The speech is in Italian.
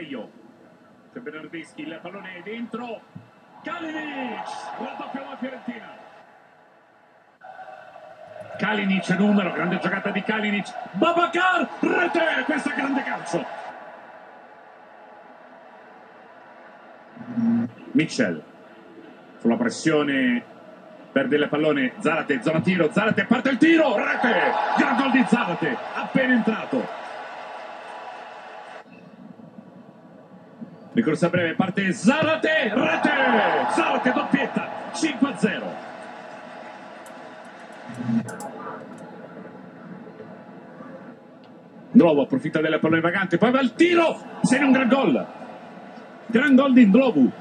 Peio. C'è Bernardeschi, il pallone è dentro. Kalinic, raddoppia la Fiorentina. Kalinic numero, grande giocata di Kalinic. Babacar, rete, questa grande calcio. Mitchell, sulla pressione, perde il pallone, Zarate, zona tiro, Zarate, parte il tiro, rete, gran gol di Zarate, appena entrato. Ricorsa breve, parte Zarate, rete, Zarate doppietta, 5-0. Ndlovu approfitta della pallone vagante, poi va il tiro, segna un gran gol. Gran gol di Ndlovu.